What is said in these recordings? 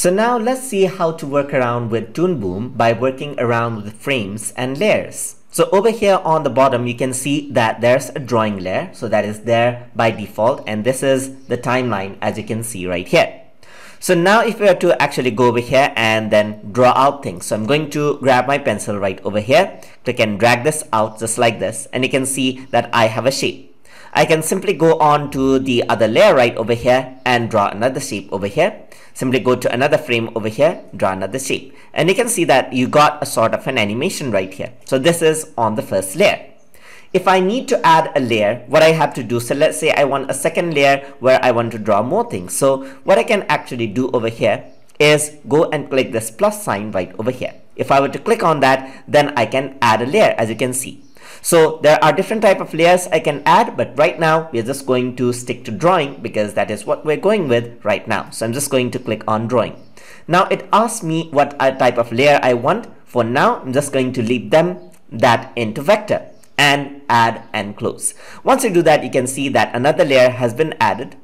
So now let's see how to work around with Toon Boom by working around with frames and layers. So over here on the bottom, you can see that there's a drawing layer. So that is there by default. And this is the timeline as you can see right here. So now if we are to actually go over here and then draw out things. So I'm going to grab my pencil right over here, click and drag this out just like this. And you can see that I have a shape. I can simply go on to the other layer right over here and draw another shape over here. Simply go to another frame over here, draw another shape. And you can see that you got a sort of an animation right here. So this is on the first layer. If I need to add a layer, what I have to do, so let's say I want a second layer where I want to draw more things. So what I can actually do over here is go and click this plus sign right over here. If I were to click on that, then I can add a layer as you can see. So there are different type of layers I can add, but right now we're just going to stick to drawing because that is what we're going with right now. So I'm just going to click on drawing. Now it asks me what type of layer I want. For now, I'm just going to leave them that into vector and add and close. Once you do that, you can see that another layer has been added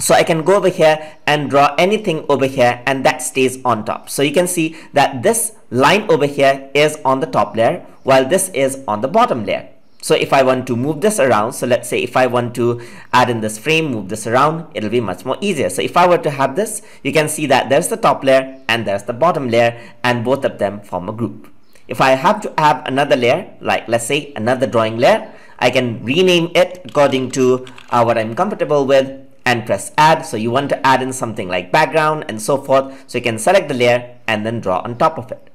so I can go over here and draw anything over here and that stays on top. So you can see that this line over here is on the top layer while this is on the bottom layer. So if I want to move this around, so let's say if I want to add in this frame, move this around, it'll be much more easier. So if I were to have this, you can see that there's the top layer and there's the bottom layer and both of them form a group. If I have to have another layer, like let's say another drawing layer, I can rename it according to uh, what I'm comfortable with and press add. So you want to add in something like background and so forth. So you can select the layer and then draw on top of it.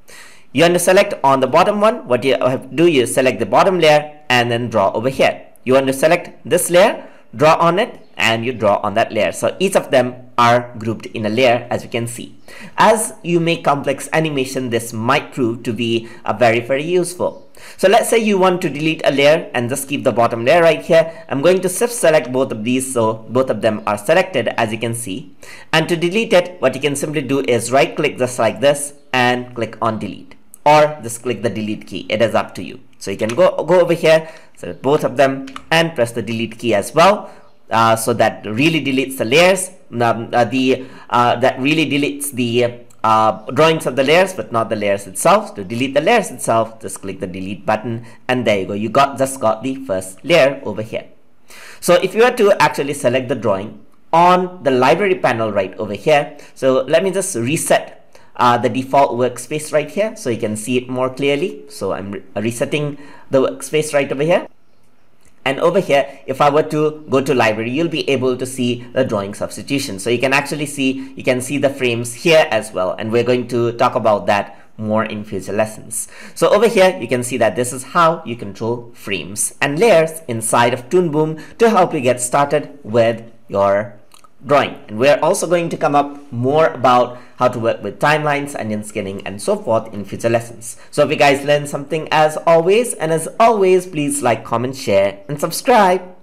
You want to select on the bottom one. What you have to do is select the bottom layer and then draw over here. You want to select this layer, draw on it and you draw on that layer. So each of them are grouped in a layer as you can see. As you make complex animation, this might prove to be a very, very useful. So let's say you want to delete a layer and just keep the bottom layer right here. I'm going to shift select both of these so both of them are selected as you can see. And to delete it, what you can simply do is right click just like this and click on delete or just click the delete key. It is up to you. So you can go, go over here, select both of them and press the delete key as well. Uh, so that really deletes the layers, um, uh, the uh, that really deletes the uh, drawings of the layers but not the layers itself. To delete the layers itself, just click the delete button and there you go. You got just got the first layer over here. So if you were to actually select the drawing on the library panel right over here, so let me just reset uh, the default workspace right here so you can see it more clearly. So I'm re resetting the workspace right over here. And over here, if I were to go to library, you'll be able to see the drawing substitution. So you can actually see, you can see the frames here as well. And we're going to talk about that more in future lessons. So over here, you can see that this is how you control frames and layers inside of Toon Boom to help you get started with your drawing. And we're also going to come up more about how to work with timelines, onion skinning, and so forth in future lessons. So if you guys learned something as always, and as always, please like, comment, share, and subscribe.